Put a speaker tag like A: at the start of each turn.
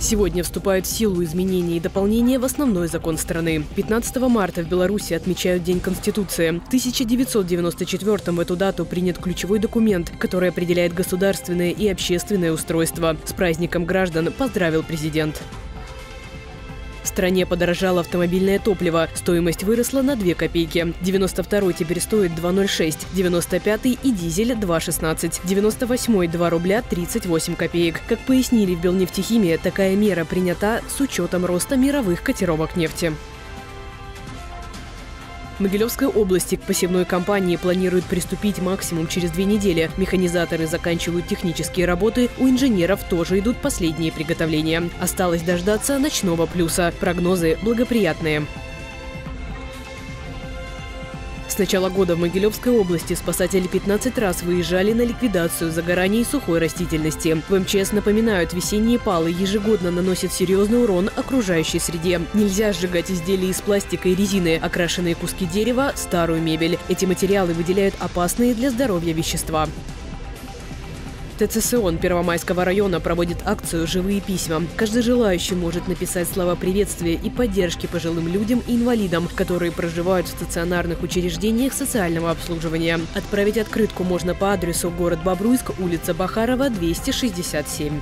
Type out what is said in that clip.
A: Сегодня вступают в силу изменения и дополнения в основной закон страны. 15 марта в Беларуси отмечают День Конституции. В 1994 в эту дату принят ключевой документ, который определяет государственное и общественное устройство. С праздником граждан поздравил президент. Стране подорожало автомобильное топливо. Стоимость выросла на 2 копейки. 92 теперь стоит 2,06, 95 и дизель 2,16, 98 2 рубля 38 копеек. Как пояснили в Белнефтехимии, такая мера принята с учетом роста мировых котировок нефти. Могилевской области к посевной кампании планируют приступить максимум через две недели. Механизаторы заканчивают технические работы, у инженеров тоже идут последние приготовления. Осталось дождаться ночного плюса. Прогнозы благоприятные. С начала года в Могилевской области спасатели 15 раз выезжали на ликвидацию загораний сухой растительности. В МЧС напоминают, весенние палы ежегодно наносят серьезный урон окружающей среде. Нельзя сжигать изделия из пластика и резины, окрашенные куски дерева, старую мебель. Эти материалы выделяют опасные для здоровья вещества. ТЦСОН Первомайского района проводит акцию «Живые письма». Каждый желающий может написать слова приветствия и поддержки пожилым людям и инвалидам, которые проживают в стационарных учреждениях социального обслуживания. Отправить открытку можно по адресу город Бобруйск, улица Бахарова, 267.